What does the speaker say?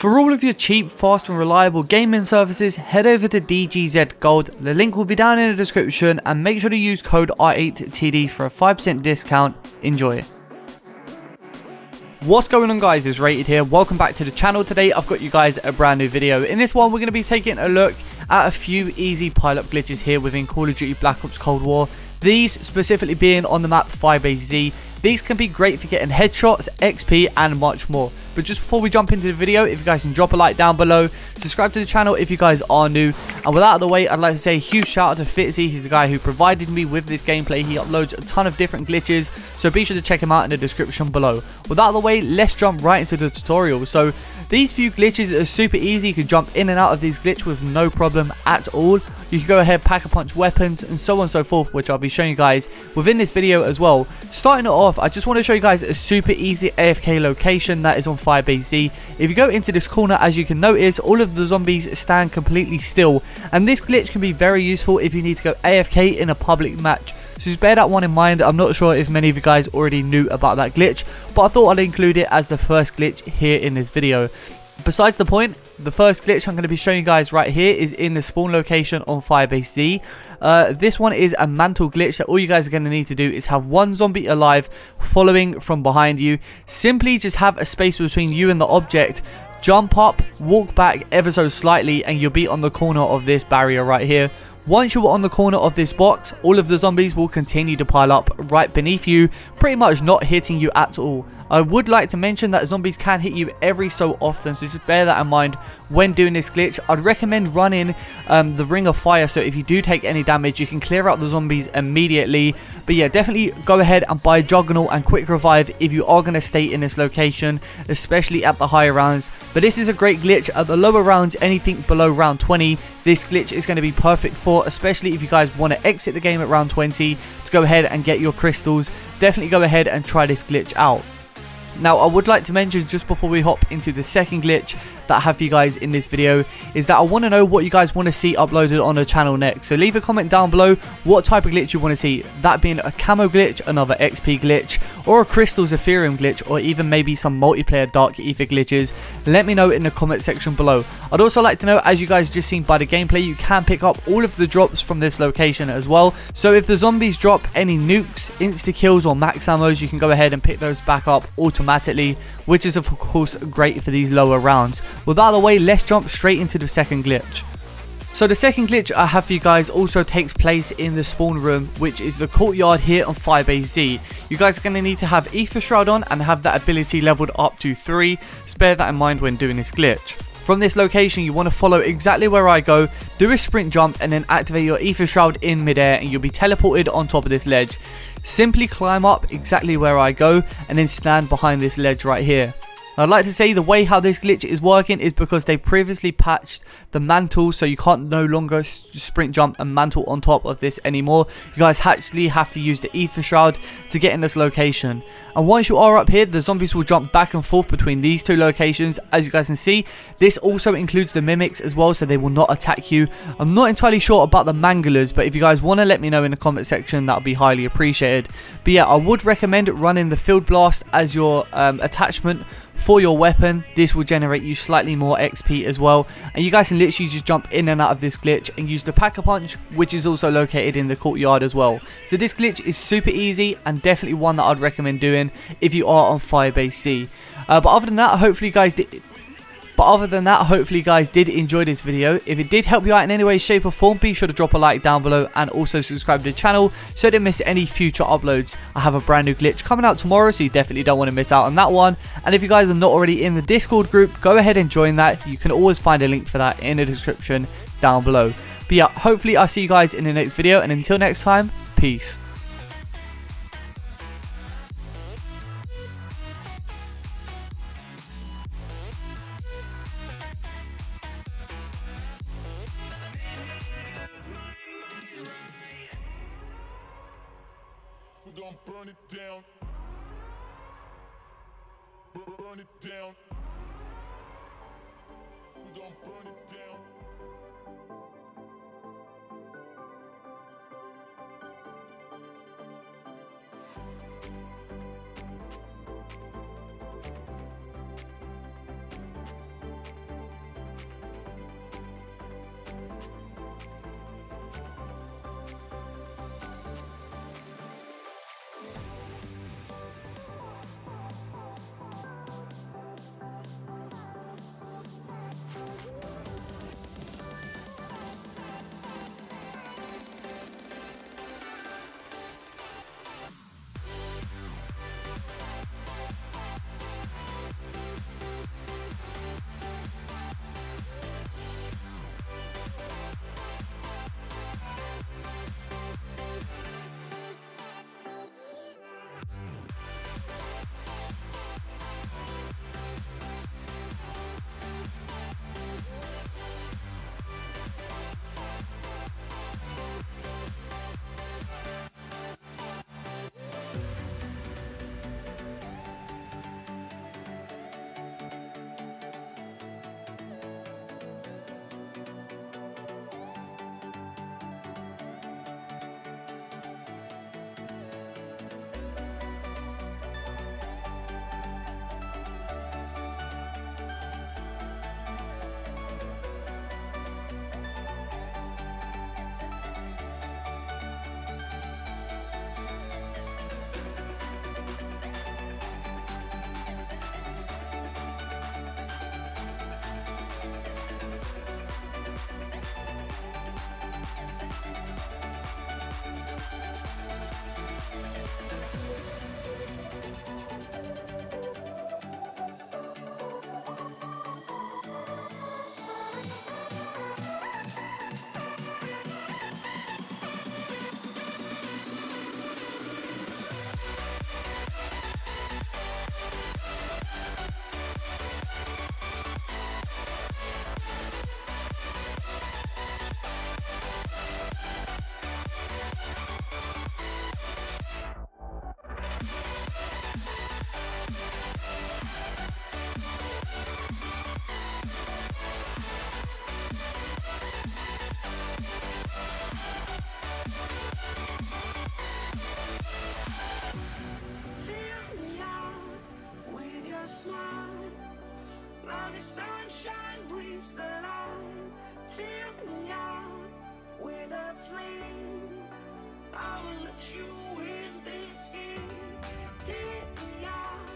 For all of your cheap, fast and reliable gaming services, head over to DGZ Gold. The link will be down in the description and make sure to use code R8TD for a 5% discount. Enjoy. What's going on guys, it's Rated here, welcome back to the channel. Today I've got you guys a brand new video. In this one we're going to be taking a look at a few easy pile-up glitches here within Call of Duty Black Ops Cold War. These specifically being on the map Firebase Z. These can be great for getting headshots, XP and much more. But just before we jump into the video, if you guys can drop a like down below, subscribe to the channel if you guys are new. And with that out of the way, I'd like to say a huge shout out to Fitzy. He's the guy who provided me with this gameplay. He uploads a ton of different glitches, so be sure to check him out in the description below. With that out of the way, let's jump right into the tutorial. So these few glitches are super easy. You can jump in and out of these glitches with no problem at all. You can go ahead, pack a punch weapons, and so on and so forth, which I'll be showing you guys within this video as well. Starting it off, I just want to show you guys a super easy AFK location that is on Firebase Z. If you go into this corner, as you can notice, all of the zombies stand completely still, and this glitch can be very useful if you need to go AFK in a public match. So just bear that one in mind. I'm not sure if many of you guys already knew about that glitch, but I thought I'd include it as the first glitch here in this video. Besides the point, the first glitch I'm going to be showing you guys right here is in the spawn location on Firebase Uh, this one is a mantle glitch that all you guys are going to need to do is have one zombie alive following from behind you. Simply just have a space between you and the object. Jump up, walk back ever so slightly and you'll be on the corner of this barrier right here. Once you're on the corner of this box, all of the zombies will continue to pile up right beneath you, pretty much not hitting you at all. I would like to mention that zombies can hit you every so often, so just bear that in mind when doing this glitch. I'd recommend running um, the Ring of Fire, so if you do take any damage, you can clear out the zombies immediately. But yeah, definitely go ahead and buy Juggernaut and Quick Revive if you are going to stay in this location, especially at the higher rounds. But this is a great glitch. At the lower rounds, anything below round 20, this glitch is going to be perfect for, especially if you guys want to exit the game at round 20 to go ahead and get your crystals. Definitely go ahead and try this glitch out. Now, I would like to mention just before we hop into the second glitch that I have for you guys in this video is that I want to know what you guys want to see uploaded on the channel next. So leave a comment down below what type of glitch you want to see. That being a camo glitch, another XP glitch, or a Crystals Aetherium glitch, or even maybe some multiplayer Dark Aether glitches. Let me know in the comment section below. I'd also like to know, as you guys just seen by the gameplay, you can pick up all of the drops from this location as well. So if the zombies drop any nukes, insta-kills, or max ammos, you can go ahead and pick those back up automatically, which is of course great for these lower rounds. With that out of the way, let's jump straight into the second glitch. So the second glitch I have for you guys also takes place in the spawn room, which is the courtyard here on Firebase Z. You guys are going to need to have Aether Shroud on and have that ability leveled up to 3. Spare that in mind when doing this glitch. From this location, you want to follow exactly where I go, do a sprint jump, and then activate your Aether Shroud in midair, and you'll be teleported on top of this ledge. Simply climb up exactly where I go, and then stand behind this ledge right here. I'd like to say the way how this glitch is working is because they previously patched the mantle so you can't no longer sprint jump and mantle on top of this anymore. You guys actually have to use the Aether Shroud to get in this location. And once you are up here, the zombies will jump back and forth between these two locations. As you guys can see, this also includes the mimics as well, so they will not attack you. I'm not entirely sure about the manglers, but if you guys want to let me know in the comment section, that would be highly appreciated. But yeah, I would recommend running the Field Blast as your um, attachment for your weapon this will generate you slightly more XP as well. And you guys can literally just jump in and out of this glitch and use the pack-a-punch which is also located in the courtyard as well. So this glitch is super easy and definitely one that I'd recommend doing if you are on Firebase Z. Uh, but other than that hopefully you guys did but other than that, hopefully you guys did enjoy this video. If it did help you out in any way, shape or form, be sure to drop a like down below and also subscribe to the channel so you don't miss any future uploads. I have a brand new glitch coming out tomorrow, so you definitely don't want to miss out on that one. And if you guys are not already in the Discord group, go ahead and join that. You can always find a link for that in the description down below. But yeah, hopefully I'll see you guys in the next video. And until next time, peace. Gon' burn it down. Burn it down. We gon' burn it down. smile. Now the sunshine brings the light. Fill me out with a flame. I will let you in this game. Dear me out.